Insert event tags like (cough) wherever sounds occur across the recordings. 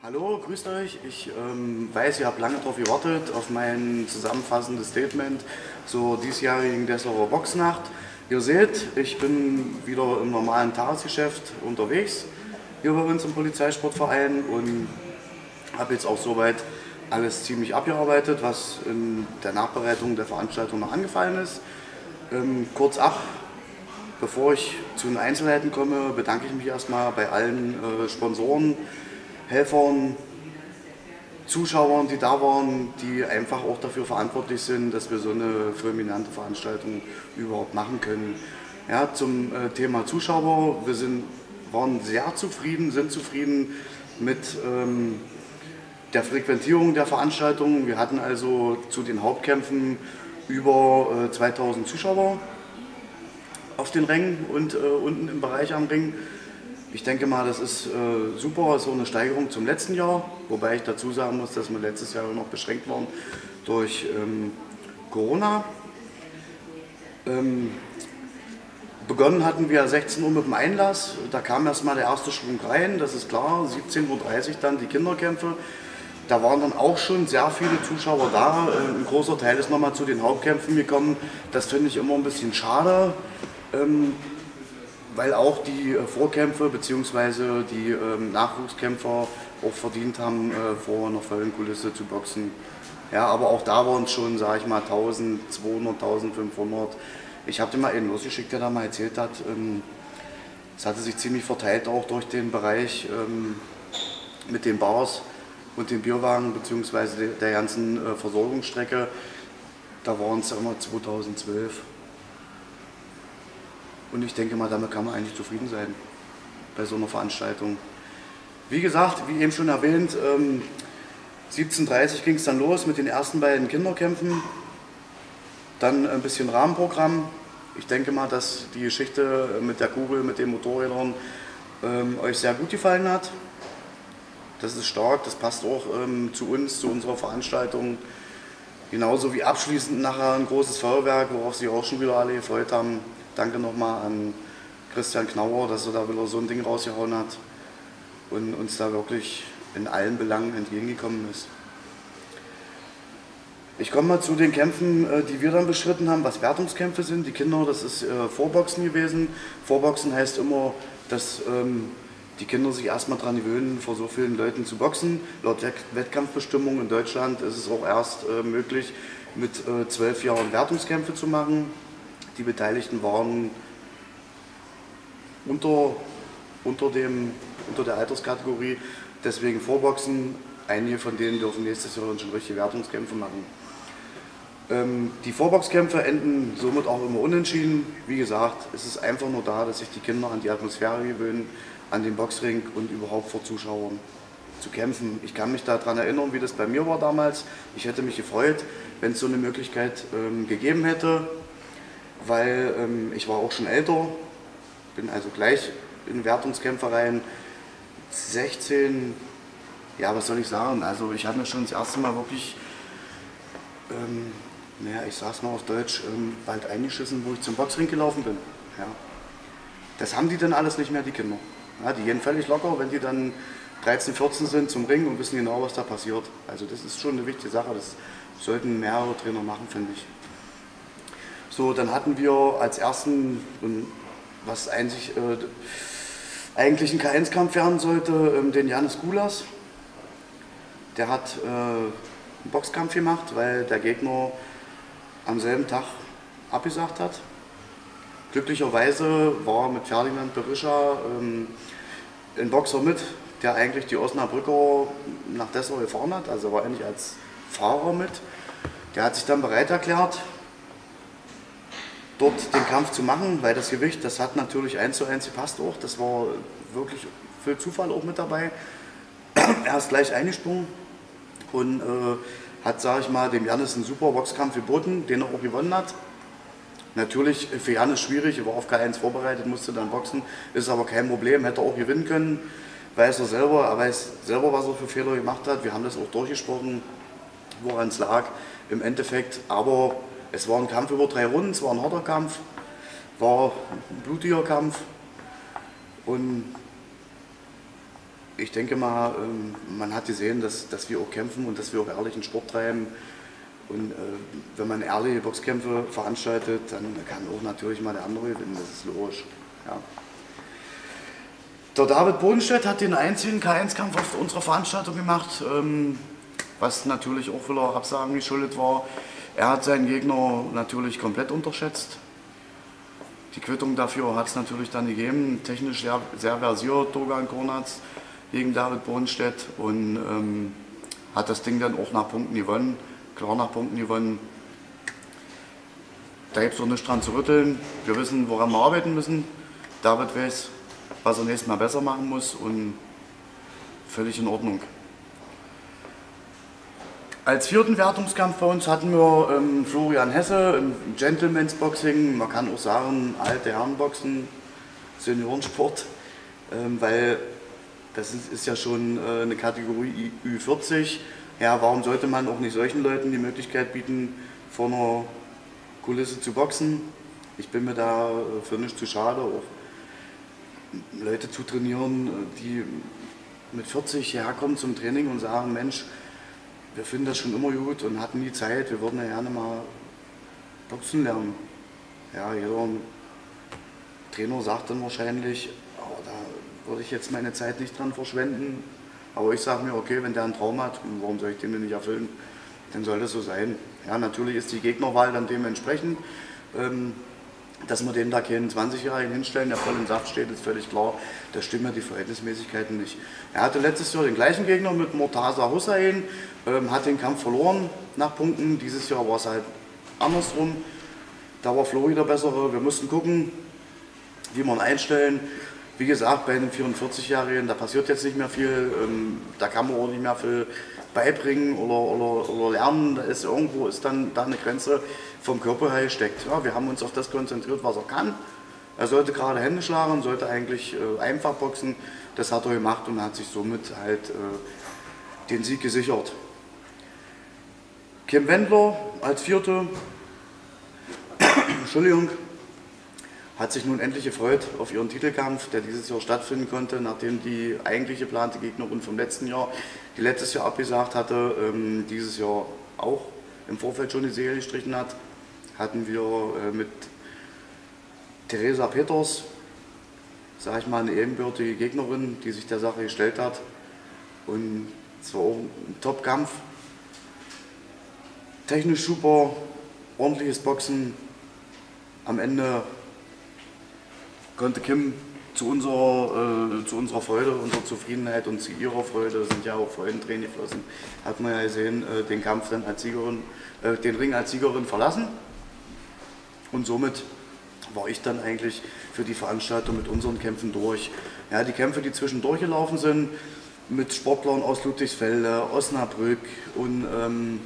Hallo, grüßt euch. Ich ähm, weiß, ihr habt lange darauf gewartet, auf mein zusammenfassendes Statement zur diesjährigen Dessauer Boxnacht. Ihr seht, ich bin wieder im normalen Tagesgeschäft unterwegs, hier bei uns im Polizeisportverein und habe jetzt auch soweit alles ziemlich abgearbeitet, was in der Nachbereitung der Veranstaltung noch angefallen ist. Ähm, kurz ab, bevor ich zu den Einzelheiten komme, bedanke ich mich erstmal bei allen äh, Sponsoren, Helfern, Zuschauern, die da waren, die einfach auch dafür verantwortlich sind, dass wir so eine fulminante Veranstaltung überhaupt machen können. Ja, zum äh, Thema Zuschauer, wir sind, waren sehr zufrieden, sind zufrieden mit ähm, der Frequentierung der Veranstaltung. Wir hatten also zu den Hauptkämpfen über äh, 2000 Zuschauer auf den Rängen und äh, unten im Bereich am Ring. Ich denke mal, das ist äh, super, so eine Steigerung zum letzten Jahr, wobei ich dazu sagen muss, dass wir letztes Jahr noch beschränkt waren durch ähm, Corona. Ähm, begonnen hatten wir 16 Uhr mit dem Einlass, da kam erstmal der erste Schwung rein, das ist klar, 17.30 Uhr dann die Kinderkämpfe. Da waren dann auch schon sehr viele Zuschauer da. Äh, ein großer Teil ist nochmal zu den Hauptkämpfen gekommen. Das finde ich immer ein bisschen schade. Ähm, weil auch die äh, Vorkämpfe bzw. die ähm, Nachwuchskämpfer auch verdient haben, äh, vor einer vollen Kulisse zu boxen. Ja, aber auch da waren es schon, sage ich mal, 1200, 1500. Ich habe dir mal einen losgeschickt, der da mal erzählt hat, ähm, es hatte sich ziemlich verteilt auch durch den Bereich ähm, mit den Bars und den Bierwagen bzw. der ganzen äh, Versorgungsstrecke. Da waren es immer 2012. Und ich denke mal, damit kann man eigentlich zufrieden sein bei so einer Veranstaltung. Wie gesagt, wie eben schon erwähnt, ähm, 17.30 ging es dann los mit den ersten beiden Kinderkämpfen. Dann ein bisschen Rahmenprogramm. Ich denke mal, dass die Geschichte mit der Kugel, mit den Motorrädern ähm, euch sehr gut gefallen hat. Das ist stark, das passt auch ähm, zu uns, zu unserer Veranstaltung. Genauso wie abschließend nachher ein großes Feuerwerk, worauf sich auch schon wieder alle gefreut haben. Danke nochmal an Christian Knauer, dass er da wieder so ein Ding rausgehauen hat und uns da wirklich in allen Belangen entgegengekommen ist. Ich komme mal zu den Kämpfen, äh, die wir dann beschritten haben, was Wertungskämpfe sind. Die Kinder, das ist äh, Vorboxen gewesen. Vorboxen heißt immer, dass ähm, die Kinder sich erstmal daran gewöhnen, vor so vielen Leuten zu boxen. Laut Wettkampfbestimmung in Deutschland ist es auch erst äh, möglich, mit zwölf Jahren Wertungskämpfe zu machen. Die Beteiligten waren unter, unter, dem, unter der Alterskategorie, deswegen Vorboxen. Einige von denen dürfen nächstes Jahr schon richtige Wertungskämpfe machen. Ähm, die Vorboxkämpfe enden somit auch immer unentschieden. Wie gesagt, es ist einfach nur da, dass sich die Kinder an die Atmosphäre gewöhnen, an den Boxring und überhaupt vor Zuschauern zu kämpfen. Ich kann mich daran erinnern, wie das bei mir war damals. Ich hätte mich gefreut, wenn es so eine Möglichkeit ähm, gegeben hätte weil ähm, ich war auch schon älter, bin also gleich in Wertungskämpfe rein. 16, ja, was soll ich sagen? Also ich habe mir schon das erste Mal wirklich, ähm, naja, ich sag's mal auf Deutsch, ähm, bald eingeschissen, wo ich zum Boxring gelaufen bin. Ja. Das haben die dann alles nicht mehr, die Kinder. Ja, die gehen völlig locker, wenn die dann 13, 14 sind zum Ring und wissen genau, was da passiert. Also das ist schon eine wichtige Sache, das sollten mehrere Trainer machen, finde ich. So, dann hatten wir als ersten, was eigentlich, äh, eigentlich ein K1-Kampf werden sollte, ähm, den Janis Gulas. Der hat äh, einen Boxkampf gemacht, weil der Gegner am selben Tag abgesagt hat. Glücklicherweise war mit Ferdinand Berischer ähm, ein Boxer mit, der eigentlich die Osnabrücker nach Dessau gefahren hat, also war eigentlich als Fahrer mit. Der hat sich dann bereit erklärt, dort den Kampf zu machen, weil das Gewicht, das hat natürlich eins zu eins gepasst auch. Das war wirklich für Zufall auch mit dabei. (clears throat) er ist gleich eingesprungen und äh, hat, sage ich mal, dem Janis einen super Boxkampf geboten, den er auch gewonnen hat. Natürlich für Janis schwierig, er war auf K1 vorbereitet, musste dann boxen, ist aber kein Problem, hätte auch gewinnen können. Weiß er selber, er weiß selber, was er für Fehler gemacht hat. Wir haben das auch durchgesprochen, woran es lag im Endeffekt. Aber es war ein Kampf über drei Runden, es war ein harter Kampf, war ein blutiger Kampf und ich denke mal, ähm, man hat gesehen, dass, dass wir auch kämpfen und dass wir auch ehrlichen Sport treiben. Und äh, wenn man ehrliche Boxkämpfe veranstaltet, dann kann auch natürlich mal der andere gewinnen, das ist logisch. Ja. Der David Bodenstedt hat den einzigen K1-Kampf auf unserer Veranstaltung gemacht, ähm, was natürlich auch wieder Absagen geschuldet war. Er hat seinen Gegner natürlich komplett unterschätzt. Die Quittung dafür hat es natürlich dann gegeben. Technisch sehr, sehr versiert, Dogan Kornatz gegen David Bodenstedt und ähm, hat das Ding dann auch nach Punkten gewonnen, klar nach Punkten gewonnen. Da gibt es auch nichts dran zu rütteln. Wir wissen, woran wir arbeiten müssen. David weiß, was er nächstes Mal besser machen muss und völlig in Ordnung. Als vierten Wertungskampf bei uns hatten wir ähm, Florian Hesse im Gentleman's Boxing, man kann auch sagen alte Herrenboxen, Seniorensport, ähm, weil das ist, ist ja schon äh, eine Kategorie Ü40. Ja, warum sollte man auch nicht solchen Leuten die Möglichkeit bieten, vor einer Kulisse zu boxen? Ich bin mir da äh, für nicht zu schade, auch Leute zu trainieren, äh, die mit 40 herkommen zum Training und sagen, Mensch, wir finden das schon immer gut und hatten nie Zeit, wir würden ja gerne mal boxen lernen. Ja, jeder Trainer sagt dann wahrscheinlich, oh, da würde ich jetzt meine Zeit nicht dran verschwenden. Aber ich sage mir, okay, wenn der einen Traum hat, warum soll ich den denn nicht erfüllen? Dann soll das so sein. Ja, natürlich ist die Gegnerwahl dann dementsprechend. Ähm, dass wir den da keinen 20-Jährigen hinstellen, der voll im Saft steht, ist völlig klar. Da stimmen ja die Verhältnismäßigkeiten nicht. Er hatte letztes Jahr den gleichen Gegner mit Mortaza Hussein, ähm, hat den Kampf verloren nach Punkten. Dieses Jahr war es halt andersrum. Da war Flo wieder bessere. Wir mussten gucken, wie wir ihn einstellen. Wie gesagt, bei einem 44-Jährigen, da passiert jetzt nicht mehr viel. Ähm, da kann man auch nicht mehr viel beibringen oder, oder, oder lernen. Da ist irgendwo ist dann da eine Grenze vom Körper her steckt. Ja, wir haben uns auf das konzentriert, was er kann. Er sollte gerade Hände schlagen, sollte eigentlich äh, einfach boxen. Das hat er gemacht und hat sich somit halt äh, den Sieg gesichert. Kim Wendler als Vierte, (coughs) Entschuldigung, hat sich nun endlich gefreut auf ihren Titelkampf, der dieses Jahr stattfinden konnte, nachdem die eigentlich geplante Gegnerin vom letzten Jahr, die letztes Jahr abgesagt hatte, ähm, dieses Jahr auch im Vorfeld schon die Serie gestrichen hat, hatten wir äh, mit Theresa Peters, sage ich mal, eine ebenbürtige Gegnerin, die sich der Sache gestellt hat. Und es war auch ein Top-Kampf. Technisch super, ordentliches Boxen. Am Ende konnte Kim zu unserer, äh, zu unserer Freude, unserer Zufriedenheit und zu ihrer Freude, sind ja auch Freudentränen geflossen, hat man ja gesehen, äh, den Kampf dann als Siegerin, äh, den Ring als Siegerin verlassen. Und somit war ich dann eigentlich für die Veranstaltung mit unseren Kämpfen durch. Ja, die Kämpfe, die zwischendurch gelaufen sind, mit Sportlern aus Ludwigsfelde, Osnabrück und ähm,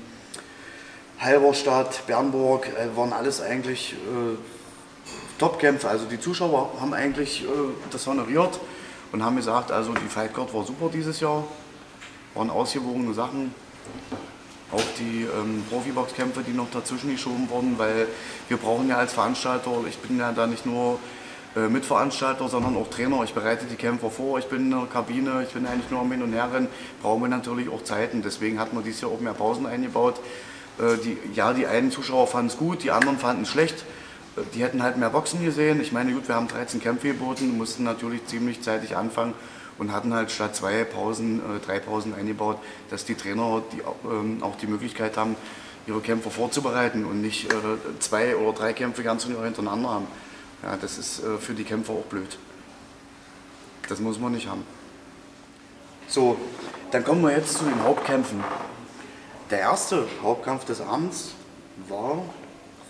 Halberstadt, Bernburg, äh, waren alles eigentlich äh, Top-Kämpfe. Also die Zuschauer haben eigentlich äh, das honoriert und haben gesagt, also die Fight Card war super dieses Jahr, waren ausgewogene Sachen. Auch die ähm, Profiboxkämpfe, die noch dazwischen geschoben wurden, weil wir brauchen ja als Veranstalter, ich bin ja da nicht nur äh, Mitveranstalter, sondern auch Trainer. Ich bereite die Kämpfer vor, ich bin in der Kabine, ich bin eigentlich nur am Hin und Herren, brauchen wir natürlich auch Zeiten. Deswegen hat man dieses Jahr auch mehr Pausen eingebaut. Äh, die, ja, die einen Zuschauer fanden es gut, die anderen fanden es schlecht. Die hätten halt mehr Boxen gesehen. Ich meine, gut, wir haben 13 Kämpfe geboten, mussten natürlich ziemlich zeitig anfangen und hatten halt statt zwei Pausen äh, drei Pausen eingebaut, dass die Trainer die, ähm, auch die Möglichkeit haben, ihre Kämpfe vorzubereiten und nicht äh, zwei oder drei Kämpfe ganz hintereinander haben. Ja, das ist äh, für die Kämpfer auch blöd. Das muss man nicht haben. So, dann kommen wir jetzt zu den Hauptkämpfen. Der erste Hauptkampf des Abends war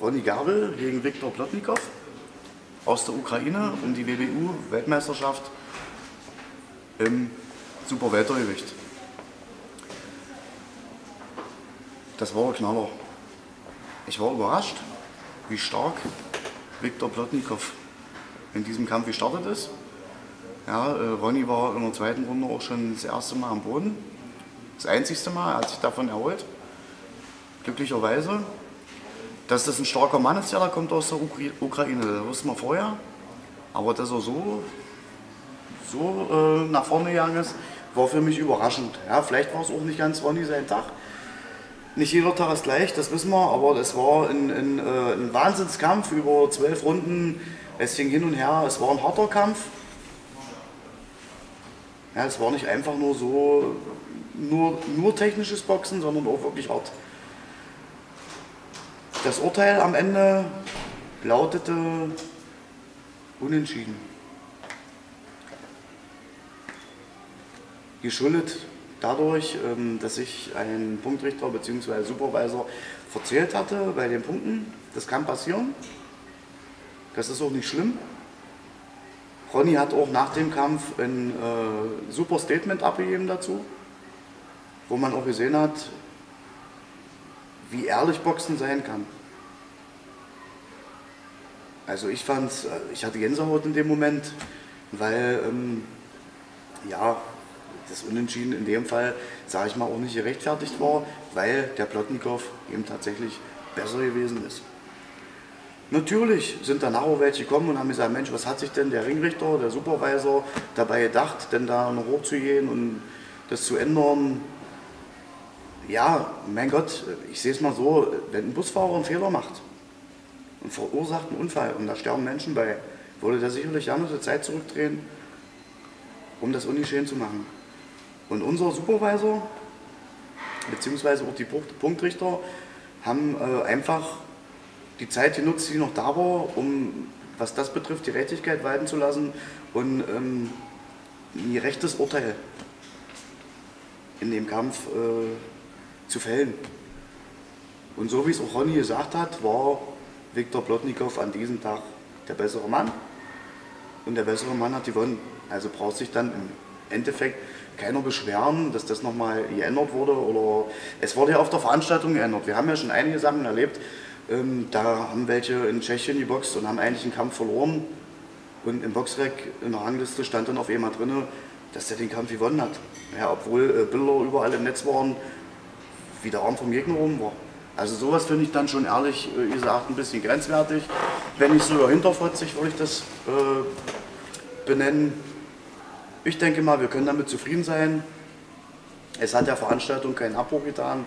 Ronny Gabel gegen Viktor Plotnikov aus der Ukraine um die WBU-Weltmeisterschaft im Superweltergewicht. Das war ein Knaller. Ich war überrascht, wie stark Viktor Plotnikov in diesem Kampf gestartet ist. Ja, äh, Ronny war in der zweiten Runde auch schon das erste Mal am Boden. Das einzigste Mal, er hat sich davon erholt. Glücklicherweise. Dass das ein starker Mann ist, ja, der kommt aus der Ukraine, das wussten wir vorher. Aber dass er so so äh, nach vorne gegangen ist, war für mich überraschend. Ja, vielleicht war es auch nicht ganz Ronny sein Tag. Nicht jeder Tag ist gleich, das wissen wir, aber es war ein, ein, äh, ein Wahnsinnskampf über zwölf Runden. Es ging hin und her, es war ein harter Kampf. Ja, es war nicht einfach nur so, nur, nur technisches Boxen, sondern auch wirklich hart. Das Urteil am Ende lautete unentschieden. Geschuldet dadurch, ähm, dass sich ein Punktrichter bzw. Supervisor verzählt hatte bei den Punkten. Das kann passieren. Das ist auch nicht schlimm. Ronny hat auch nach dem Kampf ein äh, super Statement abgegeben dazu, wo man auch gesehen hat, wie ehrlich Boxen sein kann. Also ich fand, äh, ich hatte Gänsehaut in dem Moment, weil ähm, ja, das Unentschieden in dem Fall, sage ich mal, auch nicht gerechtfertigt war, weil der Plotnikow eben tatsächlich besser gewesen ist. Natürlich sind danach auch welche gekommen und haben gesagt, Mensch, was hat sich denn der Ringrichter, der Supervisor dabei gedacht, denn da noch hochzugehen und das zu ändern? Ja, mein Gott, ich sehe es mal so, wenn ein Busfahrer einen Fehler macht und verursacht einen Unfall und da sterben Menschen bei, würde der sicherlich gerne die Zeit zurückdrehen, um das ungeschehen zu machen. Und unser Supervisor, beziehungsweise auch die Punktrichter, haben äh, einfach die Zeit genutzt, die noch da war, um, was das betrifft, die Gerechtigkeit walten zu lassen und ähm, ein gerechtes Urteil in dem Kampf äh, zu fällen. Und so wie es auch Ronny gesagt hat, war Viktor Plotnikow an diesem Tag der bessere Mann. Und der bessere Mann hat gewonnen. Also braucht sich dann im Endeffekt keiner beschweren, dass das nochmal geändert wurde. Oder es wurde ja auf der Veranstaltung geändert. Wir haben ja schon einige Sachen erlebt. Ähm, da haben welche in Tschechien geboxt und haben eigentlich einen Kampf verloren. Und im Boxrec in der Rangliste stand dann auf einmal drin, dass der den Kampf gewonnen hat. Ja, obwohl äh, Bilder überall im Netz waren, wie der Arm vom Gegner rum war. Also sowas finde ich dann schon ehrlich äh, gesagt ein bisschen grenzwertig. Wenn nicht sogar hinterfotzig, würde ich das äh, benennen. Ich denke mal, wir können damit zufrieden sein. Es hat der Veranstaltung keinen Abbruch getan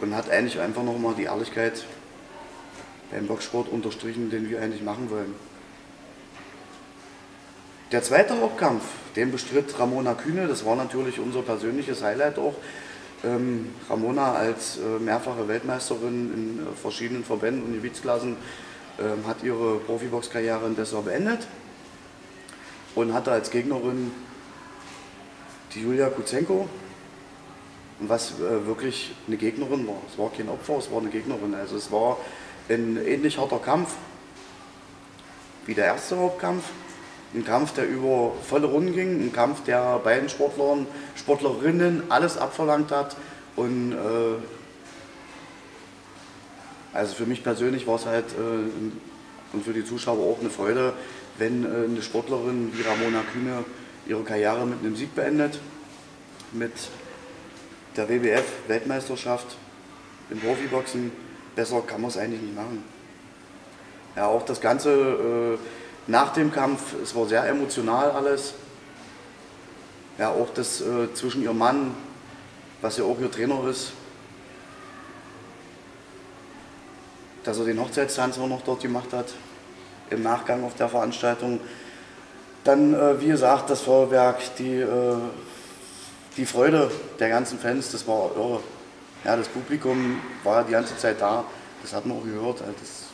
und hat eigentlich einfach nochmal die Ehrlichkeit beim Boxsport unterstrichen, den wir eigentlich machen wollen. Der zweite Hauptkampf, den bestritt Ramona Kühne, das war natürlich unser persönliches Highlight auch. Ähm, Ramona als äh, mehrfache Weltmeisterin in äh, verschiedenen Verbänden und Gewichtsklassen ähm, hat ihre Profiboxkarriere in Dessau beendet und hatte als Gegnerin die Julia Kutsenko, was äh, wirklich eine Gegnerin war. Es war kein Opfer, es war eine Gegnerin. Also es war ein ähnlich harter Kampf wie der erste Hauptkampf. Ein Kampf, der über volle Runden ging, ein Kampf, der beiden Sportlern, Sportlerinnen alles abverlangt hat. Und äh, also für mich persönlich war es halt äh, und für die Zuschauer auch eine Freude, wenn äh, eine Sportlerin wie Ramona Kühne ihre Karriere mit einem Sieg beendet, mit der WBF-Weltmeisterschaft im Profiboxen. Besser kann man es eigentlich nicht machen. Ja, auch das Ganze äh, nach dem Kampf, es war sehr emotional alles. Ja, auch das äh, zwischen ihrem Mann, was ja auch ihr Trainer ist, dass er den Hochzeitstanz auch noch dort gemacht hat im Nachgang auf der Veranstaltung. Dann, äh, wie gesagt, das Feuerwerk, die, äh, die Freude der ganzen Fans, das war irre. Ja, das Publikum war die ganze Zeit da, das hat man auch gehört. Das,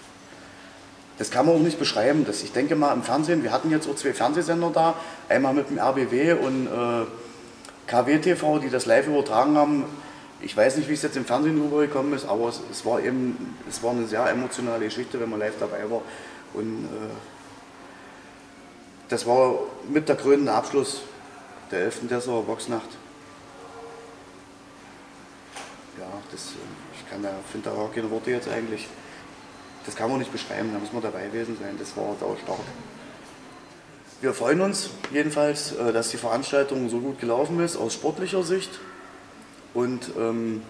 das kann man auch nicht beschreiben. Das, ich denke mal im Fernsehen, wir hatten jetzt auch zwei Fernsehsender da, einmal mit dem RBW und äh, KWTV, die das live übertragen haben. Ich weiß nicht, wie es jetzt im Fernsehen rübergekommen ist, aber es, es, war eben, es war eine sehr emotionale Geschichte, wenn man live dabei war. Und äh, das war mit der krönende Abschluss der 11. Dessauer Boxnacht. Ja, das, äh, ich kann da, finde da auch keine Worte jetzt eigentlich. Das kann man nicht beschreiben, da muss man dabei gewesen sein. Das war sau stark. Wir freuen uns jedenfalls, äh, dass die Veranstaltung so gut gelaufen ist aus sportlicher Sicht und ähm,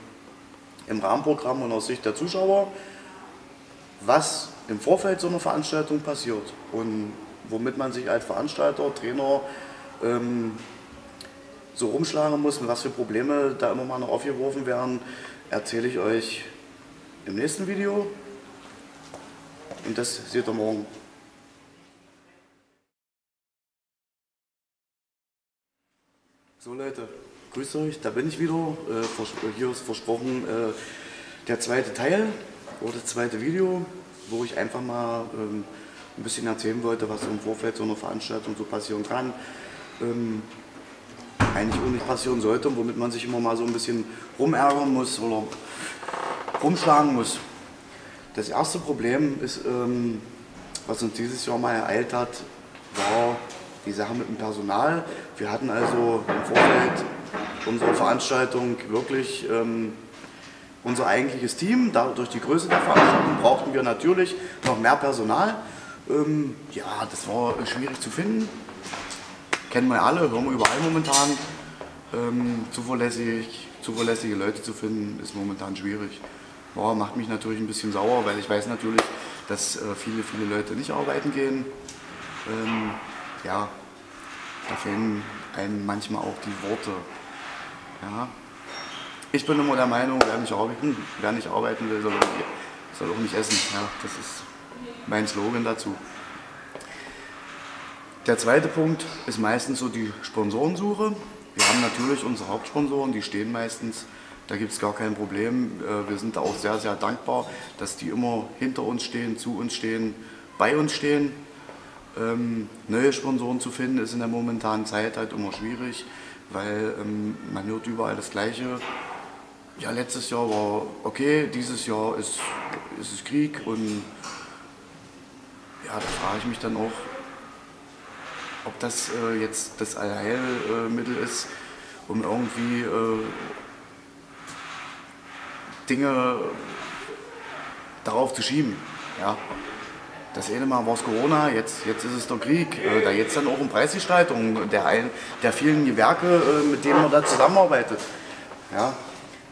im Rahmenprogramm und aus Sicht der Zuschauer. Was im Vorfeld so einer Veranstaltung passiert und womit man sich als Veranstalter, Trainer ähm, so rumschlagen muss und was für Probleme da immer mal noch aufgeworfen werden, erzähle ich euch im nächsten Video. Und das seht ihr morgen. So Leute, grüßt euch, da bin ich wieder. Äh, hier ist versprochen äh, der zweite Teil oder das zweite Video, wo ich einfach mal ähm, ein bisschen erzählen wollte, was im Vorfeld so einer Veranstaltung so passieren kann. Ähm, eigentlich auch nicht passieren sollte und womit man sich immer mal so ein bisschen rumärgern muss oder rumschlagen muss. Das erste Problem ist, ähm, was uns dieses Jahr mal ereilt hat, war die Sache mit dem Personal. Wir hatten also im Vorfeld unserer Veranstaltung wirklich ähm, unser eigentliches Team. Durch die Größe der Veranstaltung brauchten wir natürlich noch mehr Personal. Ähm, ja, das war schwierig zu finden. Kennen wir alle, hören wir überall momentan. Ähm, zuverlässig, zuverlässige Leute zu finden, ist momentan schwierig. Boah, macht mich natürlich ein bisschen sauer, weil ich weiß natürlich, dass äh, viele, viele Leute nicht arbeiten gehen. Ähm, ja, da fehlen einem manchmal auch die Worte. Ja. Ich bin immer der Meinung, wer nicht arbeiten, wer nicht arbeiten will, soll auch, soll auch nicht essen. Ja, das ist mein Slogan dazu. Der zweite Punkt ist meistens so die Sponsorensuche. Wir haben natürlich unsere Hauptsponsoren, die stehen meistens, da gibt es gar kein Problem. Äh, wir sind da auch sehr, sehr dankbar, dass die immer hinter uns stehen, zu uns stehen, bei uns stehen. Ähm, neue Sponsoren zu finden ist in der momentanen Zeit halt immer schwierig, weil ähm, man hört überall das Gleiche. Ja, letztes Jahr war okay, dieses Jahr ist, ist es Krieg und ja, da frage ich mich dann auch, ob das äh, jetzt das Allheilmittel ist, um irgendwie äh, Dinge darauf zu schieben. Ja. Das eine Mal war es Corona, jetzt, jetzt ist es der Krieg. Äh, da jetzt dann auch um Preisgestaltung der, ein, der vielen Gewerke, äh, mit denen man da zusammenarbeitet. Ja.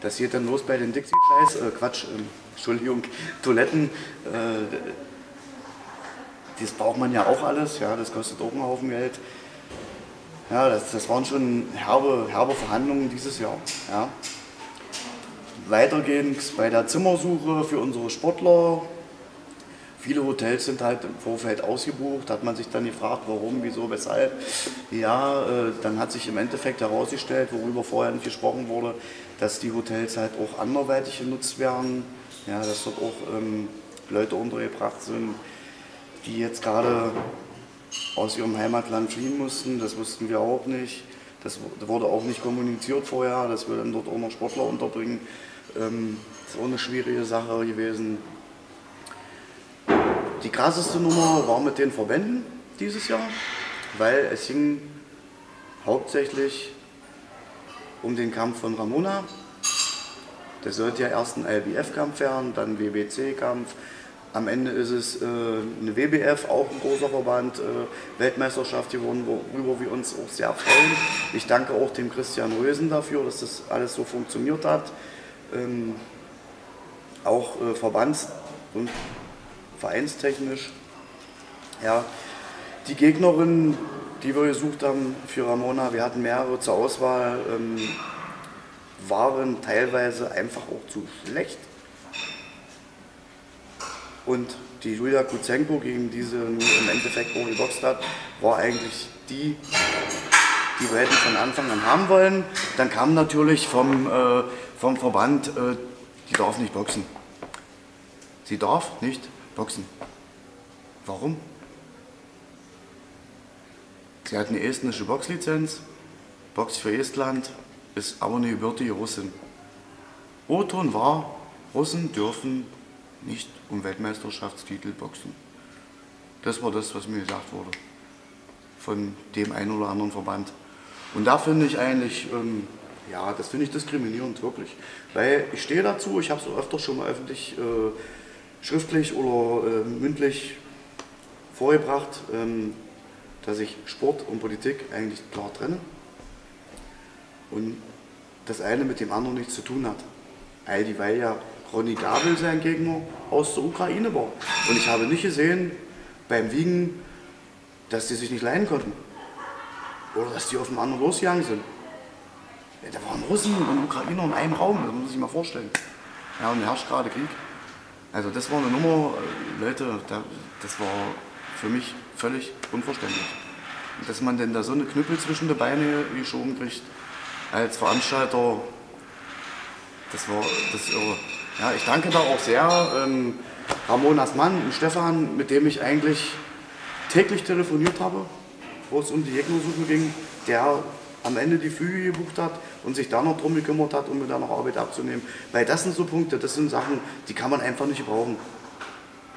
Das geht dann los bei den Dixie-Scheiß, äh, Quatsch, ähm, Entschuldigung, (laughs) Toiletten. Äh, das braucht man ja auch alles, ja, das kostet auch einen Haufen Geld. Ja, das, das waren schon herbe, herbe Verhandlungen dieses Jahr. Ja. Weiter bei der Zimmersuche für unsere Sportler. Viele Hotels sind halt im Vorfeld ausgebucht, hat man sich dann gefragt, warum, wieso, weshalb. Ja, äh, dann hat sich im Endeffekt herausgestellt, worüber vorher nicht gesprochen wurde, dass die Hotels halt auch anderweitig genutzt werden, ja, dass dort auch ähm, Leute untergebracht sind, die jetzt gerade aus ihrem Heimatland fliehen mussten. Das wussten wir auch nicht. Das wurde auch nicht kommuniziert vorher, dass wir dann dort auch noch Sportler unterbringen. Ähm, ist auch eine schwierige Sache gewesen. Die krasseste Nummer war mit den Verbänden dieses Jahr, weil es ging hauptsächlich um den Kampf von Ramona. Der sollte ja erst ein LBF-Kampf werden, dann WBC-Kampf, am Ende ist es äh, eine WBF, auch ein großer Verband, äh, Weltmeisterschaft gewonnen, worüber wir uns auch sehr freuen. Ich danke auch dem Christian Rösen dafür, dass das alles so funktioniert hat. Ähm, auch äh, verbands- und vereinstechnisch. Ja, die Gegnerinnen, die wir gesucht haben für Ramona, wir hatten mehrere zur Auswahl, ähm, waren teilweise einfach auch zu schlecht. Und die Julia Kutsenko, gegen die sie nun im Endeffekt auch geboxt war eigentlich die, die wir hätten von Anfang an haben wollen. Dann kam natürlich vom, äh, vom Verband, äh, die darf nicht boxen. Sie darf nicht boxen. Warum? Sie hat eine estnische Boxlizenz, boxt für Estland, ist aber eine gebürtige Russin. O-Ton war, Russen dürfen nicht um Weltmeisterschaftstitel boxen. Das war das, was mir gesagt wurde von dem einen oder anderen Verband. Und da finde ich eigentlich, ähm, ja, das finde ich diskriminierend, wirklich. Weil ich stehe dazu, ich habe es öfter schon mal öffentlich, äh, schriftlich oder äh, mündlich vorgebracht, ähm, dass ich Sport und Politik eigentlich klar trenne. Und das eine mit dem anderen nichts zu tun hat. All die, weil ja Ronny Gabel sein Gegner aus der Ukraine war. Und ich habe nicht gesehen beim Wiegen, dass die sich nicht leiden konnten. Oder dass die auf dem anderen losgegangen sind. Ja, da waren Russen und Ukrainer in einem Raum, das muss man sich mal vorstellen. Ja, und herrscht gerade Krieg. Also das war eine Nummer, äh, Leute, da, das war für mich völlig unverständlich. Dass man denn da so eine Knüppel zwischen die Beine geschoben kriegt als Veranstalter, das war das irre. Ja, ich danke da auch sehr ähm, Ramonas Mann und Stefan, mit dem ich eigentlich täglich telefoniert habe, wo es um die Gegnersuche ging, der am Ende die Flüge gebucht hat und sich da noch drum gekümmert hat, um mir da noch Arbeit abzunehmen. Weil das sind so Punkte, das sind Sachen, die kann man einfach nicht brauchen.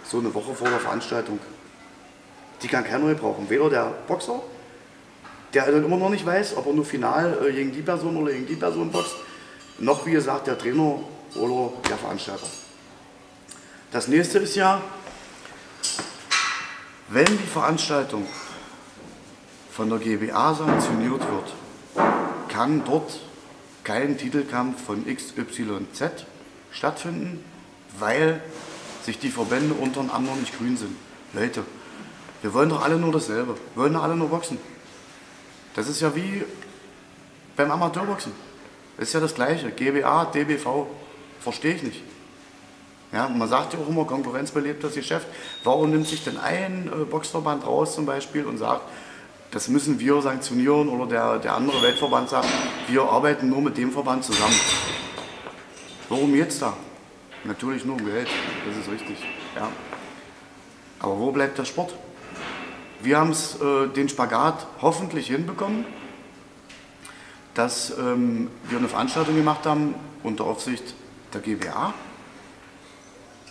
So eine Woche vor der Veranstaltung. Die kann keiner gebrauchen. Weder der Boxer, der dann immer noch nicht weiß, ob er nur final äh, gegen die Person oder gegen die Person boxt, noch wie gesagt der Trainer oder der Veranstalter. Das nächste ist ja, wenn die Veranstaltung von der GBA sanktioniert wird, kann dort kein Titelkampf von XYZ stattfinden, weil sich die Verbände unter anderem nicht grün sind. Leute, wir wollen doch alle nur dasselbe. Wir wollen doch alle nur boxen. Das ist ja wie beim Amateurboxen. Das ist ja das Gleiche. GBA, DBV, verstehe ich nicht. Ja, man sagt ja auch immer, Konkurrenz belebt das Geschäft. Warum nimmt sich denn ein äh, Boxverband raus zum Beispiel und sagt, das müssen wir sanktionieren oder der, der andere Weltverband sagt, wir arbeiten nur mit dem Verband zusammen. Warum jetzt da? Natürlich nur um Geld, das ist richtig. Ja. Aber wo bleibt der Sport? Wir haben es äh, den Spagat hoffentlich hinbekommen, dass ähm, wir eine Veranstaltung gemacht haben unter Aufsicht der GWA,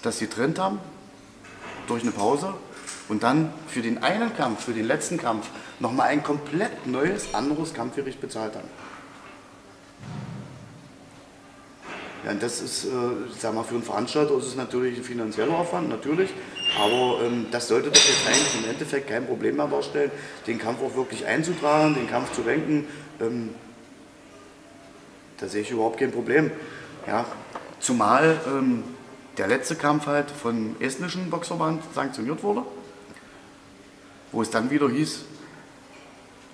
dass sie trennt haben durch eine Pause und dann für den einen Kampf, für den letzten Kampf, nochmal ein komplett neues, anderes Kampfgericht bezahlt haben. Ja, das ist, äh, sag mal, für einen Veranstalter ist es natürlich ein finanzieller Aufwand, natürlich. Aber ähm, das sollte doch jetzt eigentlich im Endeffekt kein Problem mehr darstellen, den Kampf auch wirklich einzutragen, den Kampf zu lenken. Ähm, da sehe ich überhaupt kein Problem. Ja, zumal ähm, der letzte Kampf halt vom estnischen Boxverband sanktioniert wurde, wo es dann wieder hieß,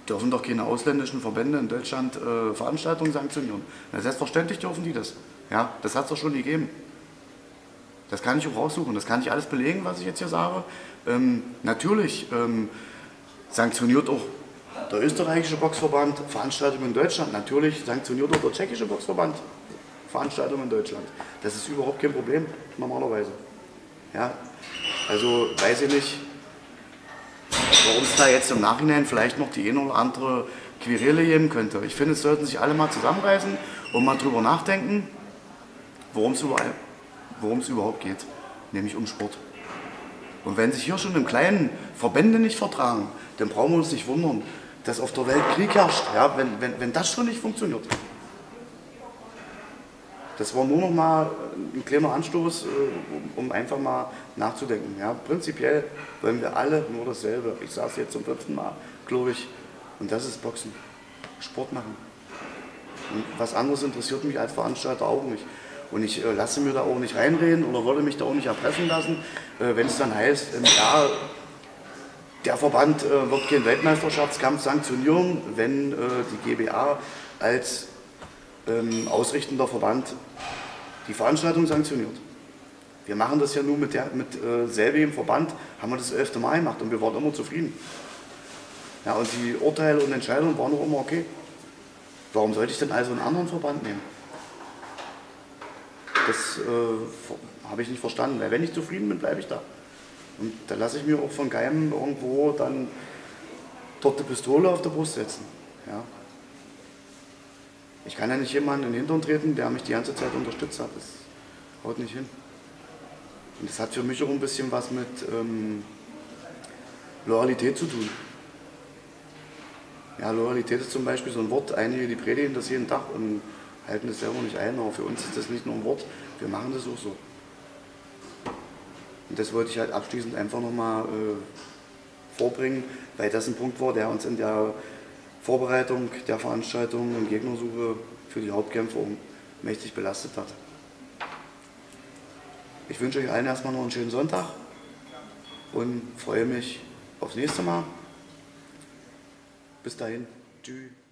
dürfen doch keine ausländischen Verbände in Deutschland äh, Veranstaltungen sanktionieren. Na, selbstverständlich dürfen die das. Ja, das hat es doch schon gegeben. Das kann ich auch raussuchen, das kann ich alles belegen, was ich jetzt hier sage. Ähm, natürlich ähm, sanktioniert auch der österreichische Boxverband Veranstaltungen in Deutschland. Natürlich sanktioniert auch der tschechische Boxverband Veranstaltungen in Deutschland. Das ist überhaupt kein Problem, normalerweise. Ja, also weiß ich nicht, warum es da jetzt im Nachhinein vielleicht noch die eine oder andere Querele geben könnte. Ich finde, es sollten sich alle mal zusammenreißen und mal drüber nachdenken, worum es worum überhaupt geht, nämlich um Sport. Und wenn sich hier schon im Kleinen Verbände nicht vertragen, dann brauchen wir uns nicht wundern, dass auf der Welt Krieg herrscht, ja, wenn, wenn, wenn das schon nicht funktioniert. Das war nur noch mal ein kleiner Anstoß, äh, um, einfach mal nachzudenken. Ja, prinzipiell wollen wir alle nur dasselbe. Ich sage es jetzt zum fünften Mal, glaube ich. Und das ist Boxen. Sport machen. Und was anderes interessiert mich als Veranstalter auch nicht. Und ich äh, lasse mir da auch nicht reinreden oder würde mich da auch nicht erpressen lassen, äh, wenn es dann heißt, ähm, ja, der Verband äh, wird keinen Weltmeisterschaftskampf sanktionieren, wenn äh, die GBA als ähm, ausrichtender Verband die Veranstaltung sanktioniert. Wir machen das ja nur mit, der, mit äh, selbigem Verband, haben wir das elfte Mal gemacht und wir waren immer zufrieden. Ja, und die Urteile und Entscheidungen waren auch immer okay. Warum sollte ich denn also einen anderen Verband nehmen? Das äh, habe ich nicht verstanden, weil wenn ich zufrieden bin, bleibe ich da. Und da lasse ich mir auch von keinem irgendwo dann dort eine Pistole auf der Brust setzen. Ja. Ich kann ja nicht jemanden in den Hintern treten, der mich die ganze Zeit unterstützt hat. Das haut nicht hin. Und das hat für mich auch ein bisschen was mit ähm, Loyalität zu tun. Ja, Loyalität ist zum Beispiel so ein Wort, einige die predigen das jeden Tag und halten das selber nicht ein, aber für uns ist das nicht nur ein Wort, wir machen das auch so. Und das wollte ich halt abschließend einfach nochmal äh, vorbringen, weil das ein Punkt war, der uns in der Vorbereitung der Veranstaltung und Gegnersuche für die Hauptkämpfe mächtig belastet hat. Ich wünsche euch allen erstmal noch einen schönen Sonntag und freue mich aufs nächste Mal. Bis dahin. Tschüss.